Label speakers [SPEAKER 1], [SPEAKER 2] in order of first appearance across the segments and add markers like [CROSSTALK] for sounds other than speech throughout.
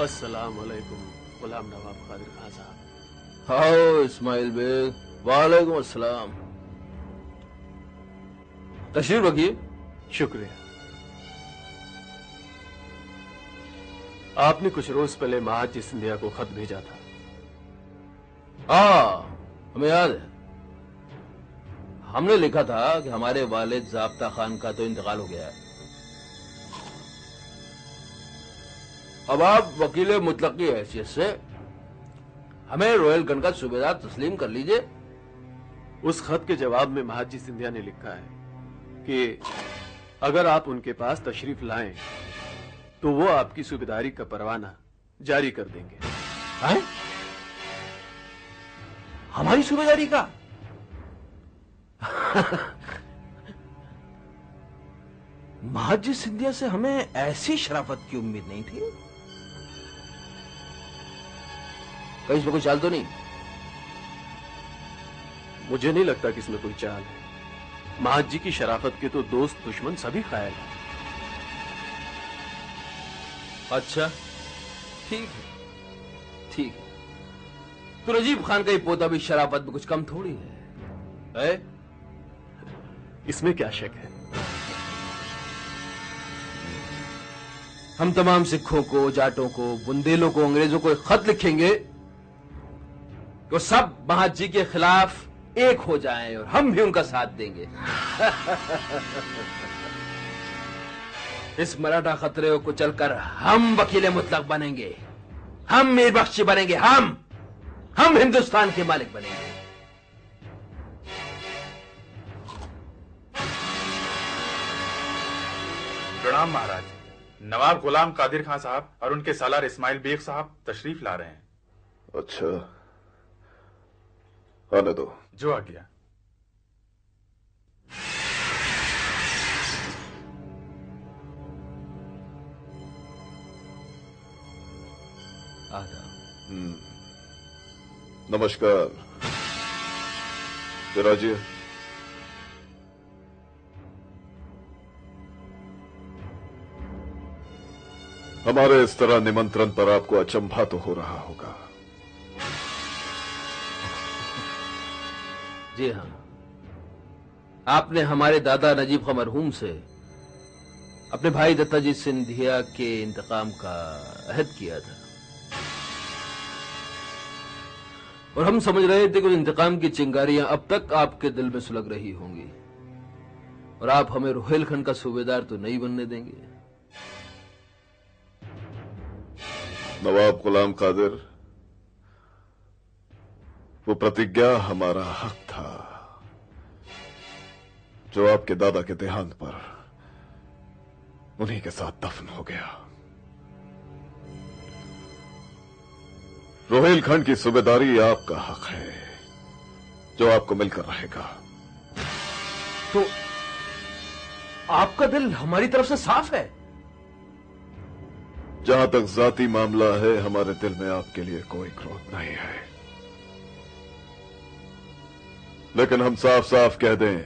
[SPEAKER 1] अस्सलाम वालेकुम गुलाम नवाब कादिर खान साहब
[SPEAKER 2] हाओ इस्माइल बेग वालेकुम अस्सलाम। तशरीफ़ रखिए।
[SPEAKER 1] शुक्रिया। आपने कुछ रोज पहले महाजी सिंधिया को खत भेजा था।
[SPEAKER 2] हाँ हमें याद है। हमने लिखा था कि हमारे वालिद जाब्ता खान का तो इंतकाल हो गया है। अब आप वकील मुतलक की हैसियत से हमें रोयल गन का सूबेदार तस्लीम कर लीजिए।
[SPEAKER 1] उस खत के जवाब में महाजी सिंधिया ने लिखा है कि अगर आप उनके पास तशरीफ़ लाएँ तो वो आपकी सूबेदारी का परवाना जारी कर देंगे।
[SPEAKER 2] हैं? हमारी सूबेदारी का? [LAUGHS] महाजी सिंधिया से हमें ऐसी शराफत की उम्मीद नहीं थी? कहीं इसमें कोई चाल तो नहीं?
[SPEAKER 1] मुझे नहीं लगता कि इसमें कोई चाल है। महाजी की शराफत के तो दोस्त दुश्मन सभी कायल हैं।
[SPEAKER 2] अच्छा ठीक है ठीक है। तो नजीब खान का ये पोता भी शराफत में कुछ कम थोड़ी है, है?
[SPEAKER 1] इसमें क्या शक है?
[SPEAKER 2] हम तमाम सिखों को जाटों को बुंदेलों को अंग्रेज़ों को एक खत लिखेंगे। तो सब महाजी के खिलाफ एक हो जाएँ और हम भी उनका साथ देंगे। [LAUGHS] इस मराठा खतरे को चलकर हम वकील मुतलक बनेंगे। हम मीर बख्शी बनेंगे। हम हम हिंदुस्तान के मालिक बनेंगे।
[SPEAKER 3] प्रणाम महाराज। नवाब गुलाम कादिर खान साहब और उनके सालार इस्माइल बेग साहब तशरीफ़ ला रहे हैं।
[SPEAKER 4] अच्छा। आने दो
[SPEAKER 3] जो आ गया।
[SPEAKER 4] नमस्कार। विराजिए हमारे इस तरह निमंत्रण पर आपको अचंभा तो हो रहा होगा।
[SPEAKER 2] जी हाँ। आपने हमारे दादा नजीब खां मरहूम से अपने भाई दत्ताजी सिंधिया के इंतकाम का अहद किया था। और हम समझ रहे थे कि उस इंतकाम की चिंगारियाँ अब तक आपके दिल में सुलग रही होंगी। और आप हमें रोहेलखंड का सूबेदार तो नहीं बनने देंगे।
[SPEAKER 4] नवाब गुलाम कादिर वो प्रतिज्ञा हमारा हक था जो आपके दादा के देहांत पर उन्हीं के साथ दफन हो गया। रोहेलखंड की सूबेदारी आपका हक है जो आपको मिलकर रहेगा।
[SPEAKER 2] तो आपका दिल हमारी तरफ़ से साफ़ है?
[SPEAKER 4] जहाँ तक जाती मामला है हमारे दिल में आपके लिए कोई क्रोध नहीं है। लेकिन हम साफ़ साफ़ कह दें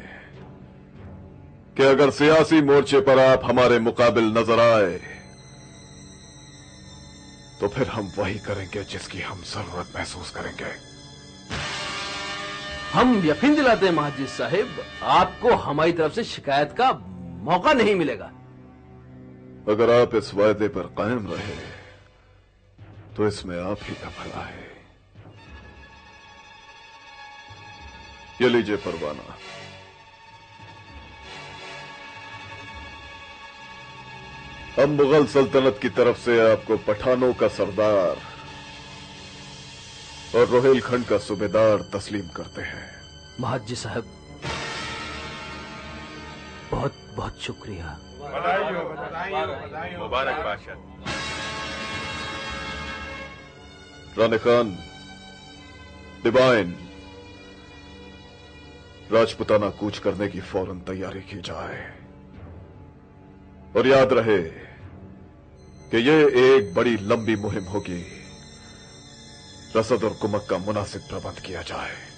[SPEAKER 4] कि अगर सियासी मोर्चे पर आप हमारे मुकाबिल नज़र आए तो फिर हम वही करेंगे जिसकी हम ज़रूरत महसूस करेंगे।
[SPEAKER 2] हम यकीन दिलाते हैं महाजिद साहिब आपको हमारी तरफ़ से शिकायत का मौका नहीं मिलेगा।
[SPEAKER 4] अगर आप इस वायदे पर कायम रहे तो इसमें आप ही का भला है। ये लीजिए परवाना। अब मुगल सल्तनत की तरफ़ से आपको पठानों का सरदार और रोहेलखंड का सूबेदार तस्लीम करते हैं।
[SPEAKER 2] महाजी साहब बहुत बहुत शुक्रिया।
[SPEAKER 3] मुबारक बादशाह।
[SPEAKER 4] रानी खान डिवाइन राजपुताना कूच करने की फ़ौरन तैयारी की जाए। और याद रहे कि यह एक बड़ी लंबी मुहिम होगी। रसद और कुमक का मुनासिब प्रबंध किया जाए।